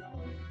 Bye.